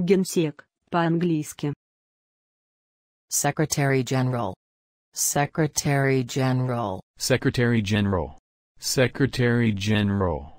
Генсек, по-английски. Secretary General. Secretary General. Secretary General. Secretary General.